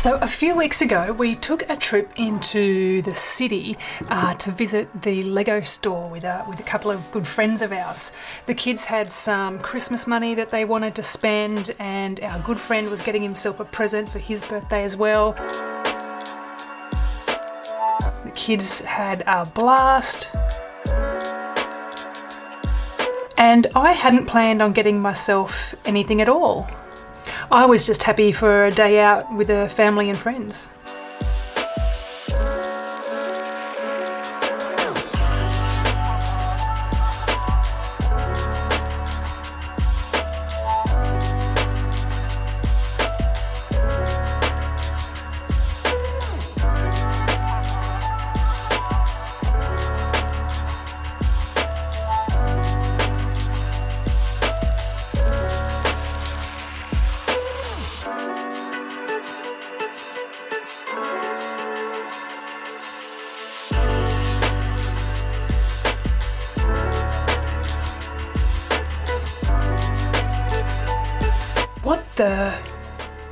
So, a few weeks ago, we took a trip into the city uh, to visit the Lego store with a, with a couple of good friends of ours. The kids had some Christmas money that they wanted to spend, and our good friend was getting himself a present for his birthday as well. The kids had a blast. And I hadn't planned on getting myself anything at all. I was just happy for a day out with a family and friends. The?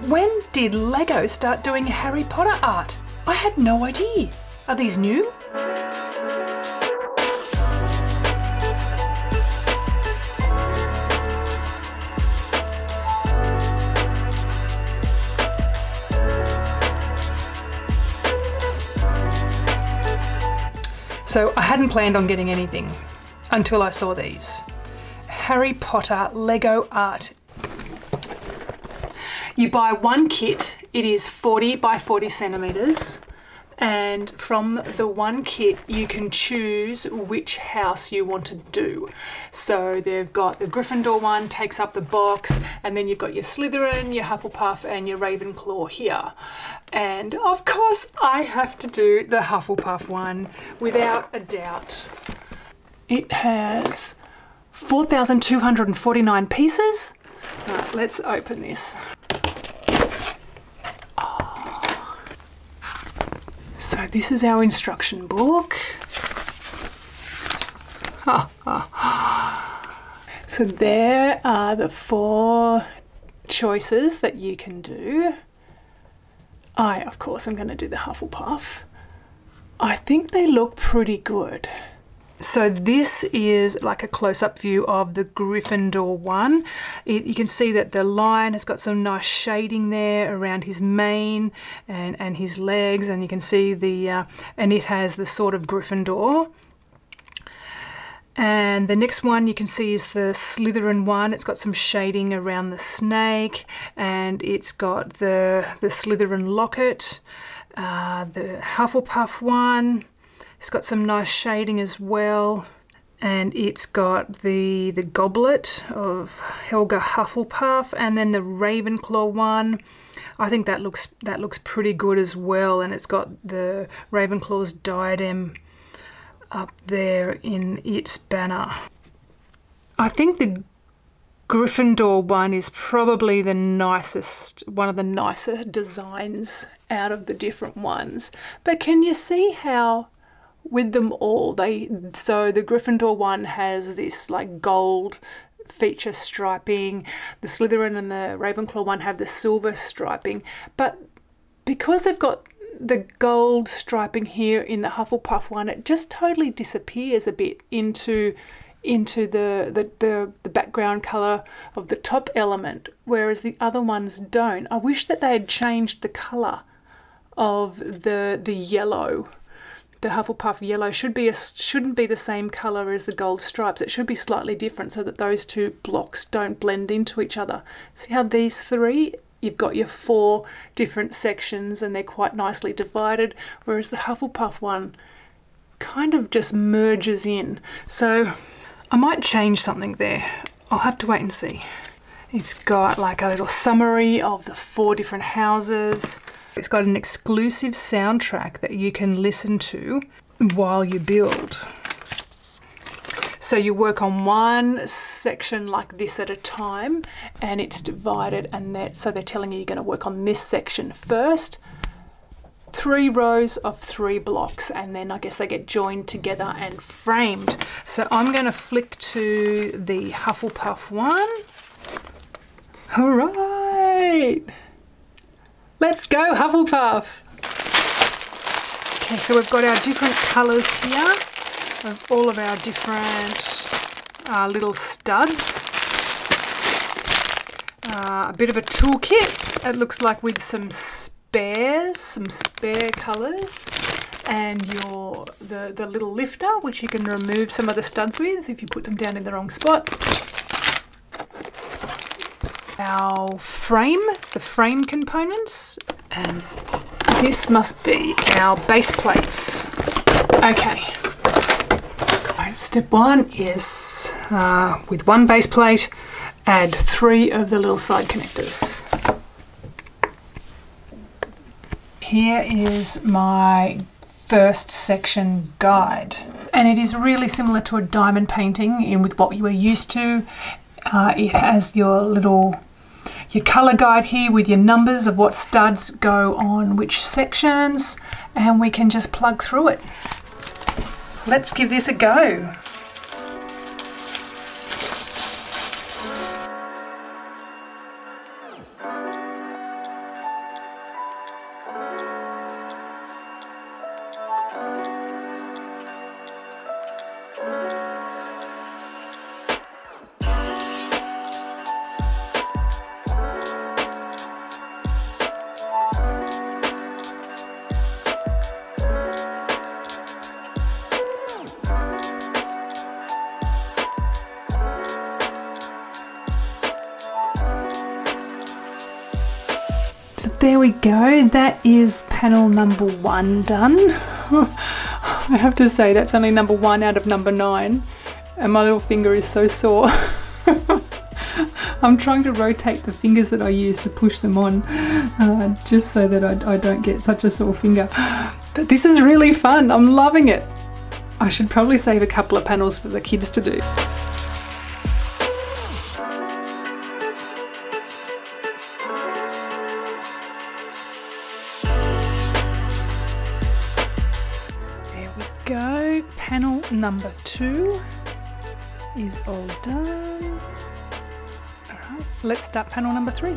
When did Lego start doing Harry Potter art? I had no idea. Are these new? So I hadn't planned on getting anything until I saw these. Harry Potter Lego art you buy one kit, it is 40 by 40 centimetres, and from the one kit, you can choose which house you want to do. So they've got the Gryffindor one, takes up the box, and then you've got your Slytherin, your Hufflepuff, and your Ravenclaw here. And of course, I have to do the Hufflepuff one without a doubt. It has 4,249 pieces. Right, let's open this. So this is our instruction book. so there are the four choices that you can do. I, of course, am going to do the Hufflepuff. I think they look pretty good. So this is like a close-up view of the Gryffindor one. It, you can see that the lion has got some nice shading there around his mane and, and his legs and you can see the, uh, and it has the sort of Gryffindor. And the next one you can see is the Slytherin one. It's got some shading around the snake and it's got the, the Slytherin locket. Uh, the Hufflepuff one. It's got some nice shading as well. And it's got the, the goblet of Helga Hufflepuff and then the Ravenclaw one. I think that looks that looks pretty good as well. And it's got the Ravenclaw's diadem up there in its banner. I think the Gryffindor one is probably the nicest, one of the nicer designs out of the different ones. But can you see how with them all. They so the Gryffindor one has this like gold feature striping. The Slytherin and the Ravenclaw one have the silver striping, but because they've got the gold striping here in the Hufflepuff one, it just totally disappears a bit into into the, the, the, the background colour of the top element, whereas the other ones don't. I wish that they had changed the colour of the the yellow the Hufflepuff yellow should be a, shouldn't be the same colour as the gold stripes. It should be slightly different so that those two blocks don't blend into each other. See how these three, you've got your four different sections and they're quite nicely divided, whereas the Hufflepuff one kind of just merges in. So I might change something there. I'll have to wait and see. It's got like a little summary of the four different houses. It's got an exclusive soundtrack that you can listen to while you build. So you work on one section like this at a time and it's divided and that so they're telling you you're going to work on this section first three rows of three blocks and then I guess they get joined together and framed. So I'm going to flick to the Hufflepuff one. All right. Let's go, Hufflepuff! Okay, so we've got our different colours here of all of our different uh, little studs. Uh, a bit of a toolkit, it looks like with some spares, some spare colours and your the, the little lifter which you can remove some of the studs with if you put them down in the wrong spot. Our frame, the frame components, and this must be our base plates. Okay. Right, step one is uh, with one base plate, add three of the little side connectors. Here is my first section guide. And it is really similar to a diamond painting in with what you are used to. Uh, it has your little your color guide here with your numbers of what studs go on which sections and we can just plug through it. Let's give this a go. There we go, that is panel number one done. I have to say, that's only number one out of number nine, and my little finger is so sore. I'm trying to rotate the fingers that I use to push them on, uh, just so that I, I don't get such a sore finger. But this is really fun, I'm loving it. I should probably save a couple of panels for the kids to do. Number two is all done. All right, let's start panel number three.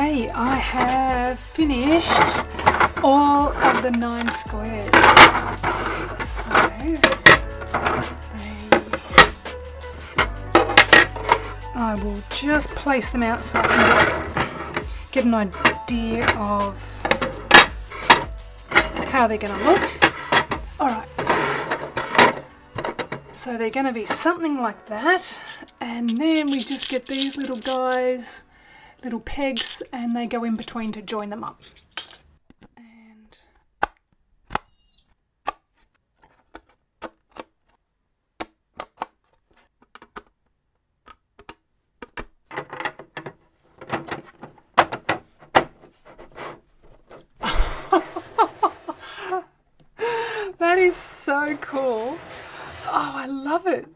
Okay, I have finished all of the nine squares. So I will just place them out so I can get, get an idea of how they're going to look. Alright, so they're going to be something like that. And then we just get these little guys little pegs, and they go in between to join them up. And that is so cool. Oh, I love it.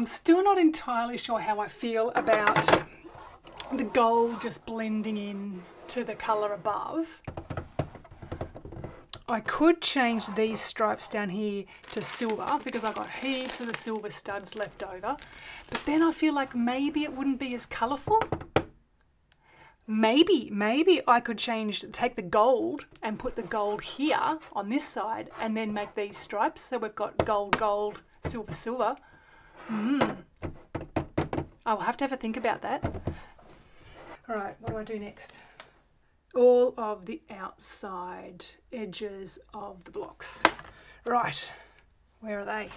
I'm still not entirely sure how I feel about the gold just blending in to the colour above. I could change these stripes down here to silver because I've got heaps of the silver studs left over. But then I feel like maybe it wouldn't be as colourful. Maybe, maybe I could change, take the gold and put the gold here on this side and then make these stripes. So we've got gold, gold, silver, silver. Mm. I will have to have a think about that. All right, what do I do next? All of the outside edges of the blocks. Right, where are they?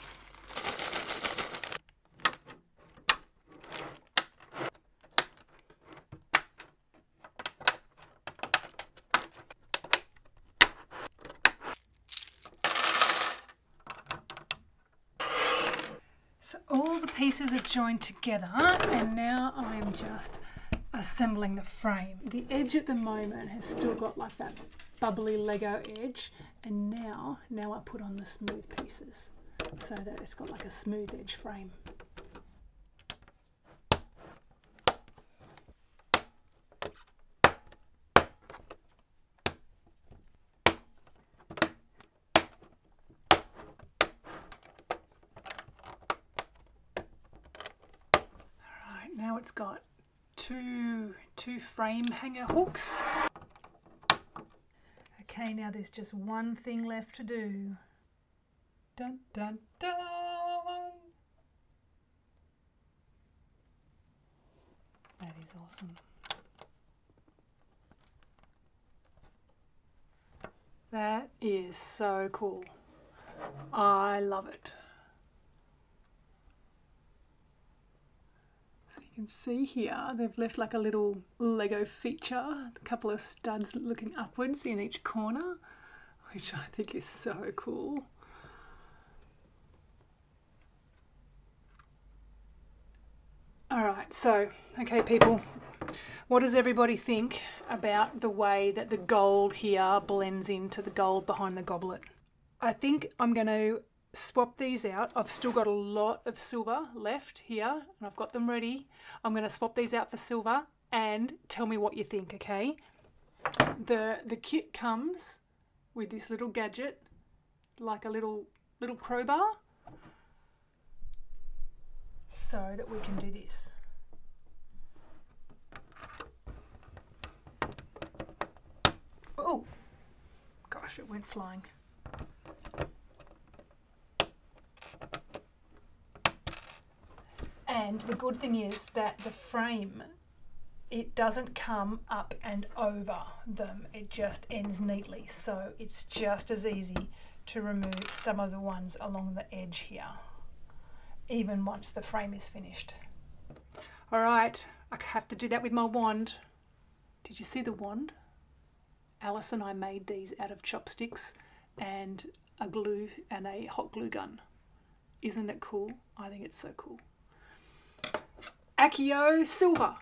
So all the pieces are joined together and now I'm just assembling the frame. The edge at the moment has still got like that bubbly Lego edge and now, now I put on the smooth pieces so that it's got like a smooth edge frame. Alright, now it's got two, two frame hanger hooks. Okay, now there's just one thing left to do. Dun dun dun! That is awesome. That is so cool. I love it. So you can see here they've left like a little Lego feature, a couple of studs looking upwards in each corner, which I think is so cool. All right, so, okay, people, what does everybody think about the way that the gold here blends into the gold behind the goblet? I think I'm going to swap these out. I've still got a lot of silver left here and I've got them ready. I'm going to swap these out for silver and tell me what you think, okay? The, the kit comes with this little gadget, like a little, little crowbar, so that we can do this. Oh, gosh, it went flying. And the good thing is that the frame, it doesn't come up and over them. It just ends neatly. So it's just as easy to remove some of the ones along the edge here, even once the frame is finished. All right, I have to do that with my wand. Did you see the wand? Alice and I made these out of chopsticks and a glue and a hot glue gun. Isn't it cool? I think it's so cool. Accio silver.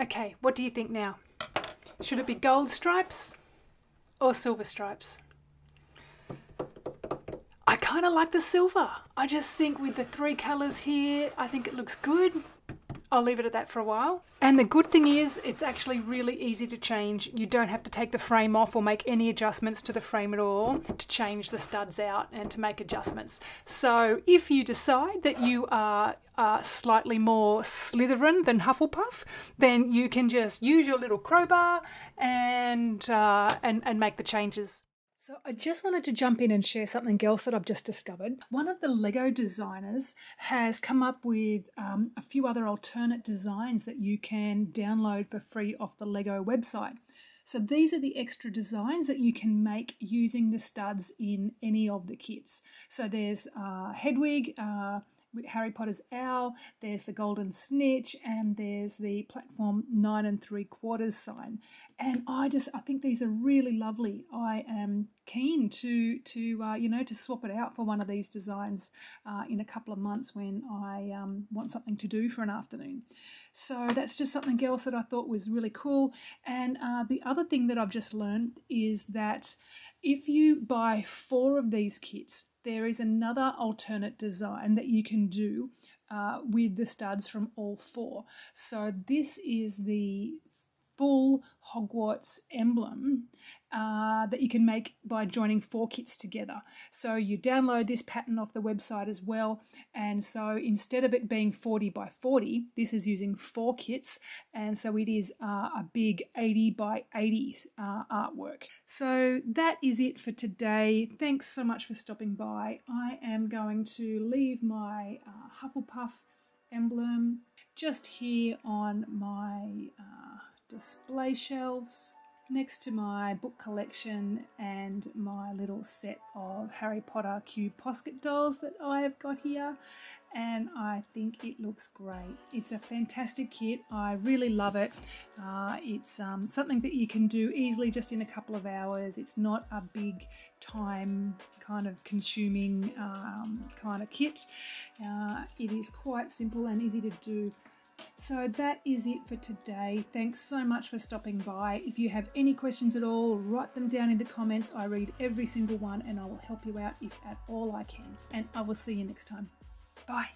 Okay, what do you think now? Should it be gold stripes or silver stripes? I kind of like the silver. I just think with the three colours here, I think it looks good. I'll leave it at that for a while. And the good thing is it's actually really easy to change. You don't have to take the frame off or make any adjustments to the frame at all to change the studs out and to make adjustments. So if you decide that you are uh, slightly more Slytherin than Hufflepuff, then you can just use your little crowbar and, uh, and, and make the changes. So I just wanted to jump in and share something else that I've just discovered. One of the Lego designers has come up with um, a few other alternate designs that you can download for free off the Lego website. So these are the extra designs that you can make using the studs in any of the kits. So there's uh, Hedwig, uh, Harry Potter's owl, there's the golden snitch, and there's the platform nine and three quarters sign. And I just I think these are really lovely. I am keen to to uh, you know to swap it out for one of these designs uh, in a couple of months when I um, want something to do for an afternoon. So that's just something else that I thought was really cool. And uh, the other thing that I've just learned is that if you buy four of these kits there is another alternate design that you can do uh, with the studs from all four. So this is the full Hogwarts emblem uh, that you can make by joining four kits together. So you download this pattern off the website as well. And so instead of it being 40 by 40, this is using four kits. And so it is uh, a big 80 by 80 uh, artwork. So that is it for today. Thanks so much for stopping by. I am going to leave my uh, Hufflepuff emblem just here on my uh, display shelves next to my book collection and my little set of Harry Potter Q Posket dolls that I have got here and I think it looks great. It's a fantastic kit. I really love it. Uh, it's um, something that you can do easily just in a couple of hours. It's not a big time kind of consuming um, kind of kit. Uh, it is quite simple and easy to do so that is it for today. Thanks so much for stopping by. If you have any questions at all, write them down in the comments. I read every single one and I will help you out if at all I can. And I will see you next time. Bye.